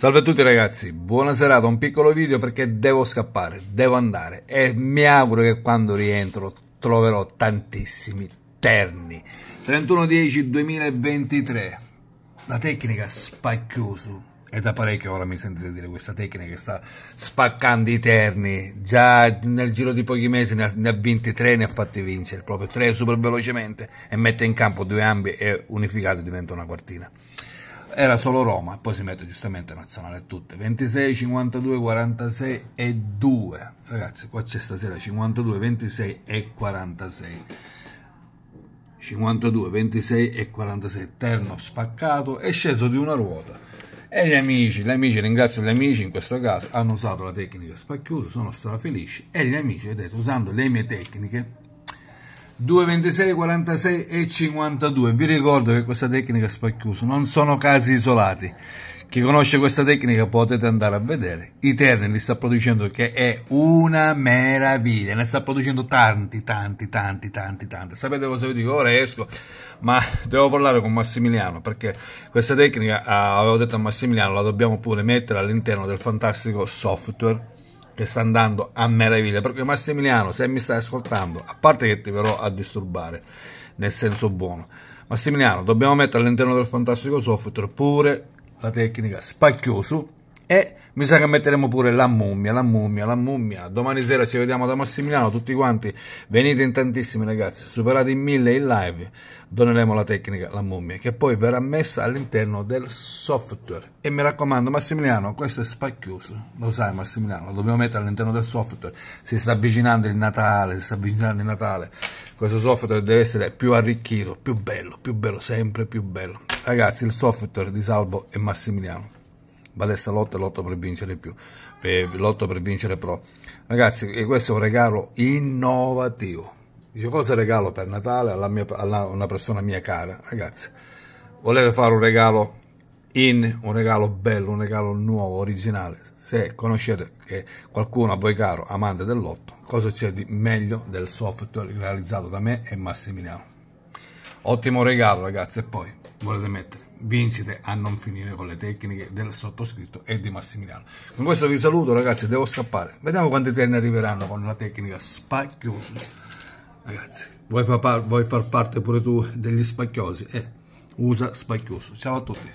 Salve a tutti ragazzi, buona serata, un piccolo video perché devo scappare, devo andare. E mi auguro che quando rientro troverò tantissimi terni. 31-10-2023, la tecnica spacchioso, è da parecchio ora mi sentite dire questa tecnica che sta spaccando i terni, già nel giro di pochi mesi ne ha, ne ha vinti tre, ne ha fatti vincere, proprio tre super velocemente e mette in campo due ambi e unificati diventa una quartina era solo Roma, poi si mette giustamente nazionale tutte, 26, 52, 46 e 2, ragazzi qua c'è stasera 52, 26 e 46, 52, 26 e 46, terno spaccato e sceso di una ruota. E gli amici, gli amici, ringrazio gli amici in questo caso, hanno usato la tecnica spacchiuso, sono felici e gli amici, vedete, usando le mie tecniche 2, 26, 46 e 52. Vi ricordo che questa tecnica spacchiuso non sono casi isolati. Chi conosce questa tecnica potete andare a vedere. I terni li sta producendo che è una meraviglia. Ne sta producendo tanti, tanti, tanti, tanti, tanti. Sapete cosa vi dico? Ora esco, ma devo parlare con Massimiliano perché questa tecnica, ah, avevo detto a Massimiliano, la dobbiamo pure mettere all'interno del fantastico software che sta andando a meraviglia. Perché Massimiliano, se mi stai ascoltando, a parte che ti verrò a disturbare, nel senso buono, Massimiliano, dobbiamo mettere all'interno del fantastico software pure la tecnica spacchioso e mi sa che metteremo pure la mummia, la mummia, la mummia. Domani sera ci vediamo da Massimiliano, tutti quanti. Venite in tantissimi ragazzi, superati in mille in live. Doneremo la tecnica, la mummia, che poi verrà messa all'interno del software. E mi raccomando, Massimiliano, questo è spacchioso. Lo sai Massimiliano, lo dobbiamo mettere all'interno del software. Si sta avvicinando il Natale, si sta avvicinando il Natale. Questo software deve essere più arricchito, più bello, più bello, sempre più bello. Ragazzi, il software di Salvo e Massimiliano Badessa Lotto e Lotto per vincere più, per, Lotto per vincere Pro. Ragazzi, questo è un regalo innovativo. Dice cosa regalo per Natale a una persona mia cara? Ragazzi, volete fare un regalo in, un regalo bello, un regalo nuovo, originale? Se conoscete che qualcuno a voi caro, amante del lotto, cosa c'è di meglio del software realizzato da me e Massimiliano? Ottimo regalo ragazzi e poi volete mettere vincite a non finire con le tecniche del sottoscritto e di Massimiliano. Con questo vi saluto ragazzi, devo scappare. Vediamo quanti treni arriveranno con la tecnica spacchiosa. Ragazzi, vuoi far, vuoi far parte pure tu degli spacchiosi? Eh, usa spacchioso. Ciao a tutti.